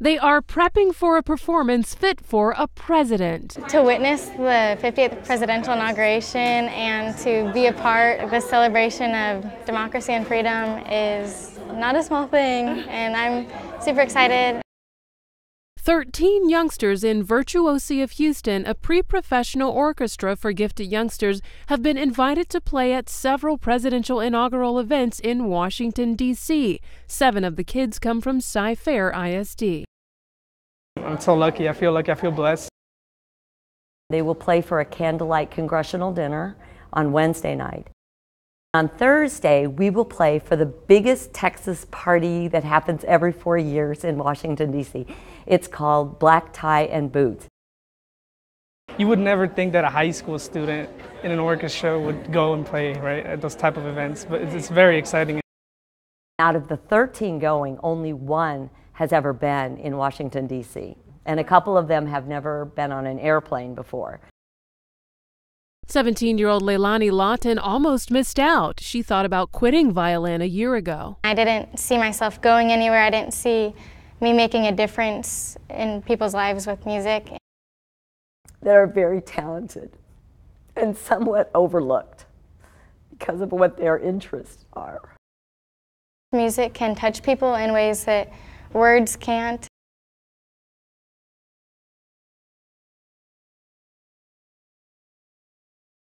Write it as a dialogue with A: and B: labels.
A: They are prepping for a performance fit for a president.
B: To witness the 50th presidential inauguration and to be a part of the celebration of democracy and freedom is not a small thing, and I'm super excited.
A: 13 youngsters in Virtuosi of Houston, a pre professional orchestra for gifted youngsters, have been invited to play at several presidential inaugural events in Washington, D.C. Seven of the kids come from Cy Fair ISD.
C: I'm so lucky. I feel like I feel blessed.
D: They will play for a candlelight congressional dinner on Wednesday night. On Thursday, we will play for the biggest Texas party that happens every four years in Washington, D.C. It's called Black Tie and Boots.
C: You would never think that a high school student in an orchestra would go and play, right, at those type of events, but it's, it's very exciting.
D: Out of the 13 going, only one has ever been in Washington, D.C., and a couple of them have never been on an airplane before.
A: 17 year old Leilani Lawton almost missed out. She thought about quitting violin a year ago.
B: I didn't see myself going anywhere. I didn't see me making a difference in people's lives with music.
D: They're very talented and somewhat overlooked because of what their interests are.
B: Music can touch people in ways that words can't.